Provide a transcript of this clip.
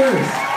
です。